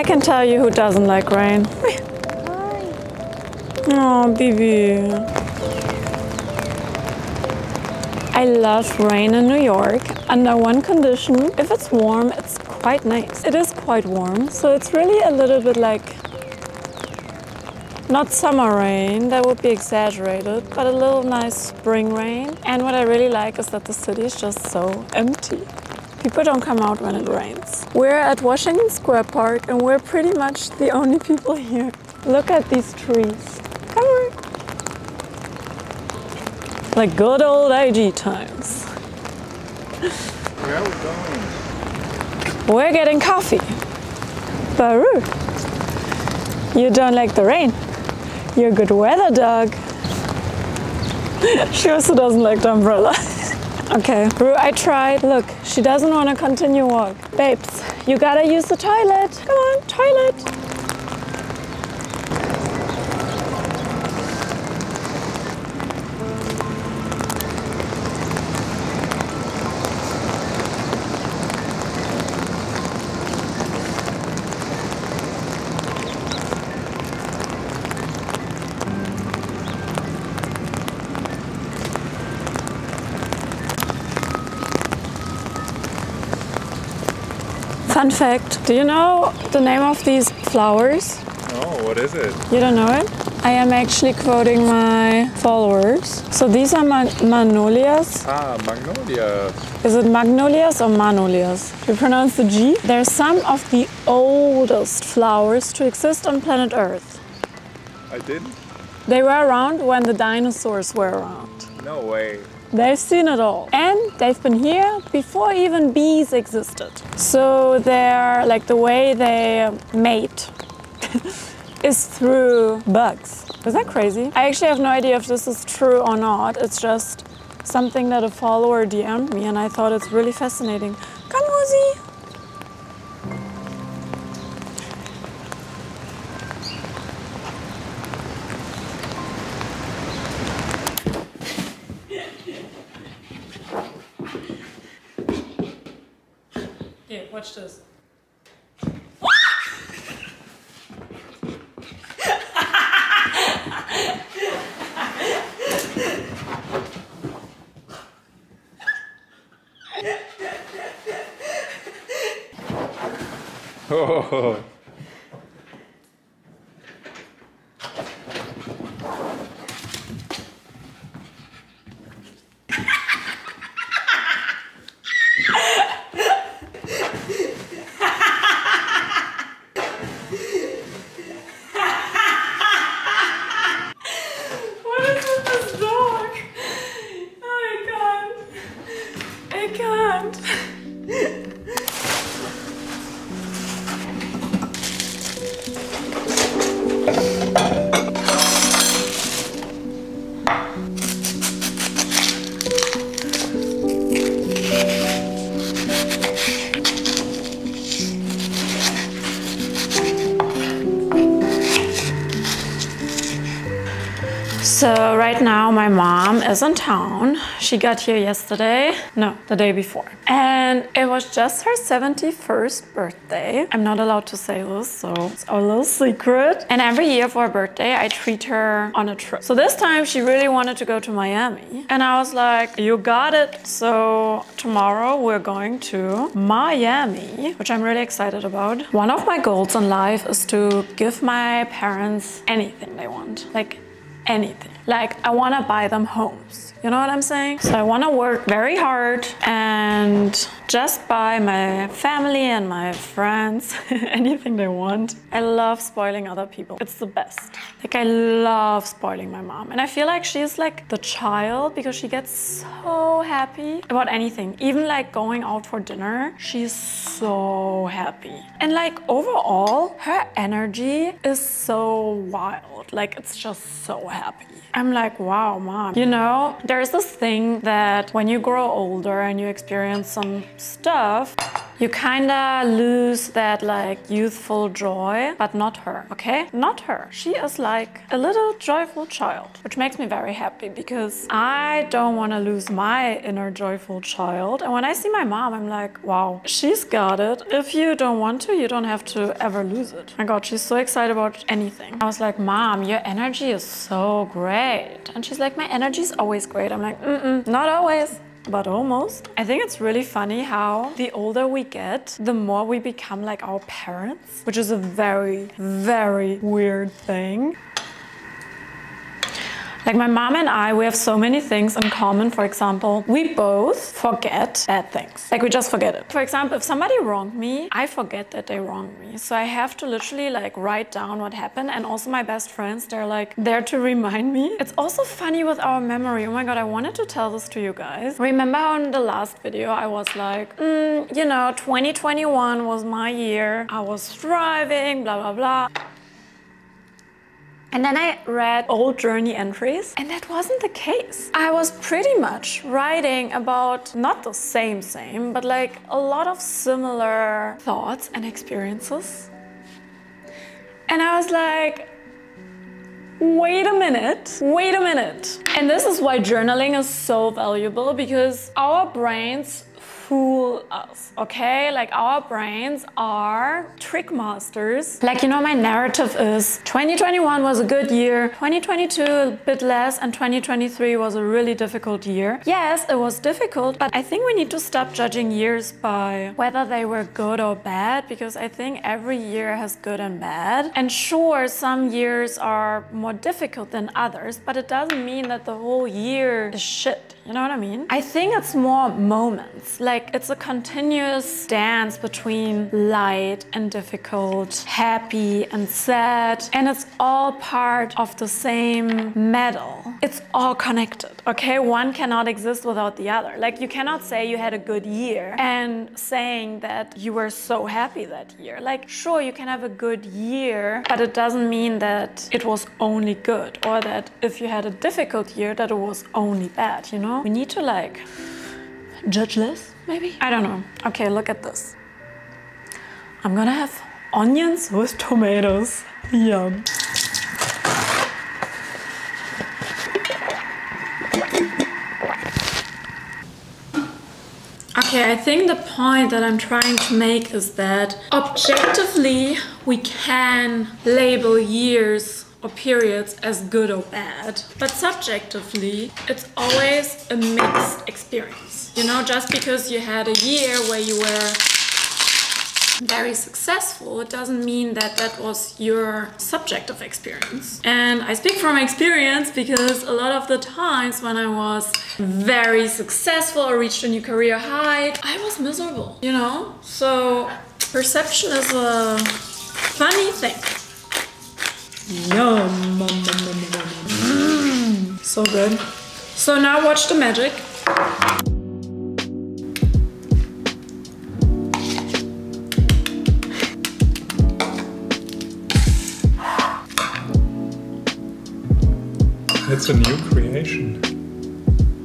I can tell you who doesn't like rain. Oh, Bibi. I love rain in New York under one condition. If it's warm, it's quite nice. It is quite warm, so it's really a little bit like not summer rain, that would be exaggerated, but a little nice spring rain. And what I really like is that the city is just so empty. People don't come out when it rains. We're at Washington Square Park and we're pretty much the only people here. Look at these trees. Come on. Like good old AG times. Where are we going? We're getting coffee. Baru. You don't like the rain. You're a good weather dog. she also doesn't like the umbrella. okay, Rue, I tried. Look, she doesn't want to continue walk. Babes, you gotta use the toilet. Come on, toilet. Fun fact do you know the name of these flowers? Oh, what is it? You don't know it? I am actually quoting my followers. So these are man- magnolias. Ah, magnolias. Is it magnolias or manolias? You pronounce the G? They're some of the oldest flowers to exist on planet Earth. I didn't? They were around when the dinosaurs were around. No way. They've seen it all. And they've been here before even bees existed. So they're like the way they mate is through bugs. Is that crazy? I actually have no idea if this is true or not. It's just something that a follower DM'd me and I thought it's really fascinating. Come, Ozzy! Here, watch this. Oh, So right now my mom is in town. She got here yesterday. No, the day before. And it was just her 71st birthday. I'm not allowed to say this, so it's our little secret. And every year for her birthday, I treat her on a trip. So this time she really wanted to go to Miami. And I was like, you got it. So tomorrow we're going to Miami, which I'm really excited about. One of my goals in life is to give my parents anything they want. Like anything. Like, I want to buy them homes. You know what I'm saying? So I want to work very hard and just buy my family and my friends anything they want. I love spoiling other people. It's the best. Like, I love spoiling my mom. And I feel like she's like the child because she gets so happy about anything. Even like going out for dinner, she's so happy. And like overall, her energy is so wild. Like, it's just so happy. I'm like, wow, mom. You know, there's this thing that when you grow older and you experience some stuff, you kinda lose that like youthful joy, but not her, okay? Not her. She is like a little joyful child, which makes me very happy because I don't want to lose my inner joyful child. And when I see my mom, I'm like, wow, she's got it. If you don't want to, you don't have to ever lose it. My God, she's so excited about anything. I was like, mom, your energy is so great. And she's like, my energy is always great. I'm like, mm-mm, not always but almost. I think it's really funny how the older we get, the more we become like our parents, which is a very, very weird thing. Like my mom and I, we have so many things in common. For example, we both forget bad things. Like we just forget it. For example, if somebody wronged me, I forget that they wronged me. So I have to literally like write down what happened. And also my best friends, they're like there to remind me. It's also funny with our memory. Oh my God, I wanted to tell this to you guys. Remember in the last video I was like, mm, you know, 2021 was my year. I was thriving, blah, blah, blah. And then I read old journey entries, and that wasn't the case. I was pretty much writing about not the same, same, but like a lot of similar thoughts and experiences. And I was like, wait a minute, wait a minute. And this is why journaling is so valuable because our brains fool us, uh, okay? Like our brains are trick masters. Like, you know, my narrative is 2021 was a good year, 2022 a bit less, and 2023 was a really difficult year. Yes, it was difficult, but I think we need to stop judging years by whether they were good or bad, because I think every year has good and bad. And sure, some years are more difficult than others, but it doesn't mean that the whole year is shit. You know what I mean? I think it's more moments. Like it's a continuous dance between light and difficult, happy and sad, and it's all part of the same medal. It's all connected, okay? One cannot exist without the other. Like you cannot say you had a good year and saying that you were so happy that year. Like sure, you can have a good year, but it doesn't mean that it was only good or that if you had a difficult year that it was only bad, you know? We need to like judge less, maybe? I don't know. Okay, look at this. I'm gonna have onions with tomatoes. Yum. Okay, I think the point that I'm trying to make is that objectively we can label years or periods as good or bad. But subjectively, it's always a mixed experience. You know, just because you had a year where you were very successful, it doesn't mean that that was your subject of experience. And I speak from experience because a lot of the times when I was very successful or reached a new career high, I was miserable, you know? So perception is a funny thing. Yum. Mm, so good. So now watch the magic. A new creation.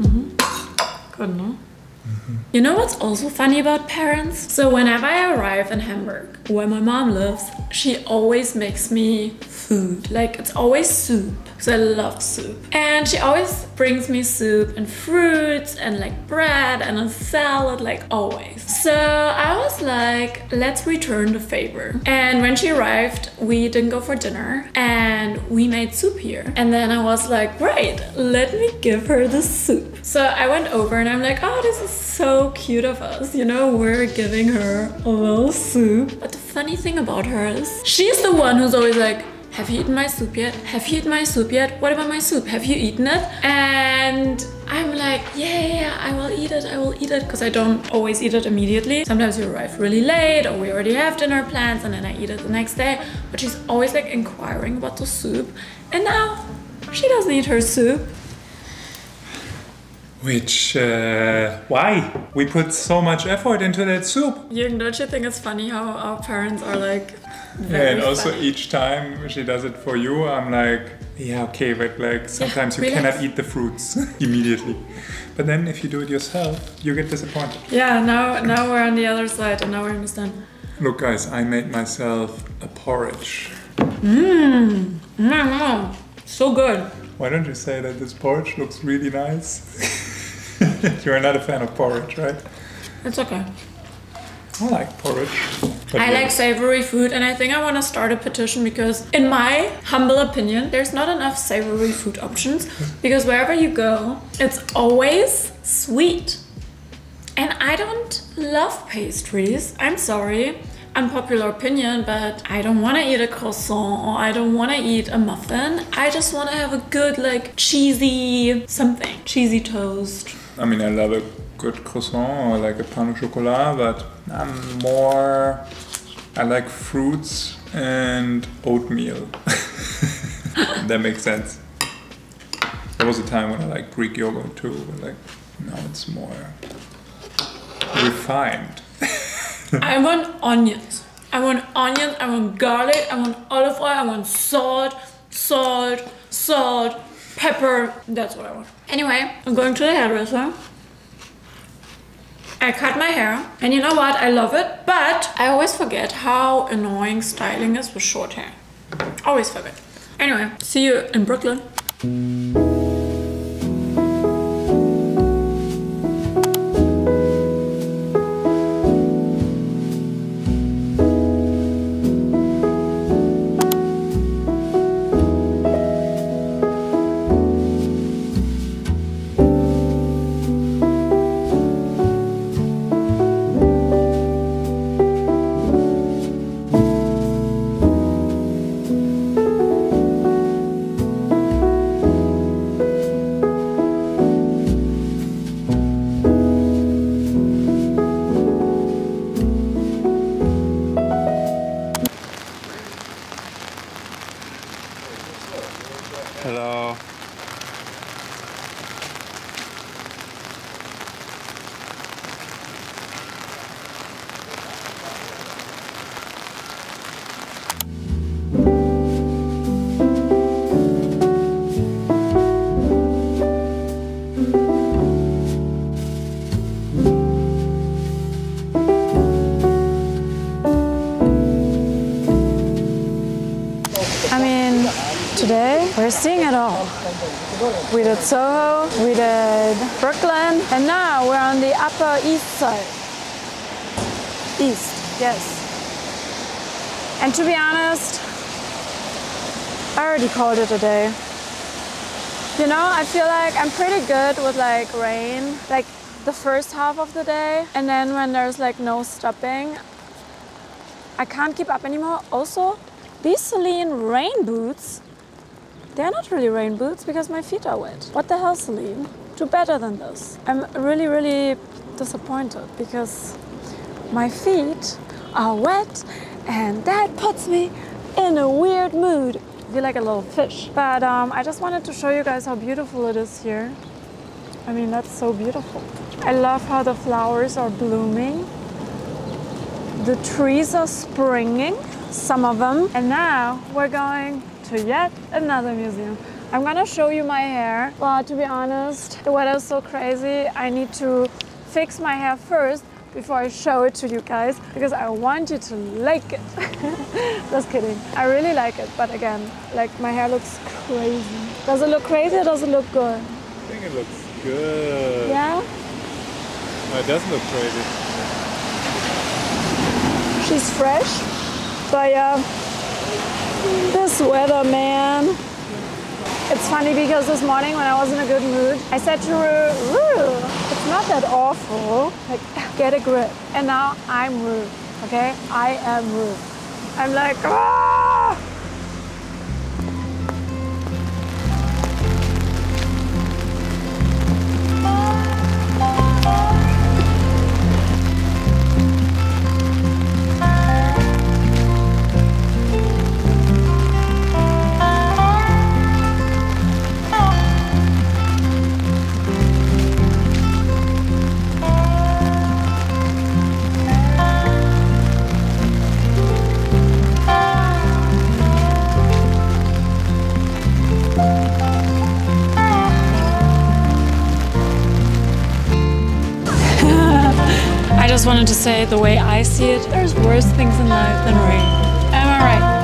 Mm-hmm. Good, no? Mm-hmm. You know what's also funny about parents? So whenever I arrive in Hamburg, where my mom lives, she always makes me food. Like it's always soup because I love soup. And she always brings me soup and fruits and like bread and a salad like always. So I was like, let's return the favor. And when she arrived, we didn't go for dinner and we made soup here. And then I was like, right, let me give her the soup. So I went over and I'm like, oh, this is so cute of us. You know, we're giving her a little soup. But the funny thing about her is she's the one who's always like, have you eaten my soup yet? Have you eaten my soup yet? What about my soup? Have you eaten it? And I'm like, yeah, yeah, yeah, I will eat it, I will eat it, because I don't always eat it immediately. Sometimes we arrive really late, or we already have dinner plans, and then I eat it the next day. But she's always like inquiring about the soup. And now she doesn't eat her soup. Which, uh, why? We put so much effort into that soup. Jürgen, don't you think it's funny how our parents are like Yeah, and also funny? each time she does it for you, I'm like, yeah, okay, but like sometimes you relax. cannot eat the fruits immediately. But then if you do it yourself, you get disappointed. Yeah, now now we're on the other side and now we understand. Look, guys, I made myself a porridge. Mmm, mm, so good. Why don't you say that this porridge looks really nice? You're not a fan of porridge, right? It's okay. I like porridge. I yeah. like savory food, and I think I want to start a petition because, in my humble opinion, there's not enough savory food options. Because wherever you go, it's always sweet. And I don't love pastries. I'm sorry. Unpopular opinion, but I don't want to eat a croissant or I don't want to eat a muffin. I just want to have a good, like, cheesy something. Cheesy toast. I mean, I love a good croissant or like a pain au chocolat, but I'm more. I like fruits and oatmeal. that makes sense. There was a time when I liked Greek yogurt too, but like now it's more refined. I want onions. I want onions. I want garlic. I want olive oil. I want salt, salt, salt, pepper. That's what I want. Anyway, I'm going to the hairdresser. I cut my hair, and you know what? I love it, but I always forget how annoying styling is with short hair. Always forget. Anyway, see you in Brooklyn. We did Soho, we did Brooklyn, and now we're on the Upper East Side. East, yes. And to be honest, I already called it a day. You know, I feel like I'm pretty good with like rain, like the first half of the day, and then when there's like no stopping, I can't keep up anymore. Also, these Celine rain boots, they're not really rain boots because my feet are wet. What the hell, Celine? Do better than this. I'm really, really disappointed because my feet are wet and that puts me in a weird mood. I feel like a little fish. But um, I just wanted to show you guys how beautiful it is here. I mean, that's so beautiful. I love how the flowers are blooming. The trees are springing, some of them. And now we're going to yet another museum. I'm gonna show you my hair, but to be honest, the weather is so crazy. I need to fix my hair first before I show it to you guys because I want you to like it. Just kidding. I really like it, but again, like my hair looks crazy. Does it look crazy or does it look good? I think it looks good. Yeah? No, it doesn't look crazy. She's fresh. But yeah, this weather, man. It's funny because this morning when I was in a good mood, I said to her, Rue, it's not that awful. Like, get a grip. And now I'm Rue, okay? I am Rue. I'm like, ah! wanted to say the way I see it, there's worse things in life than rain. Am I right?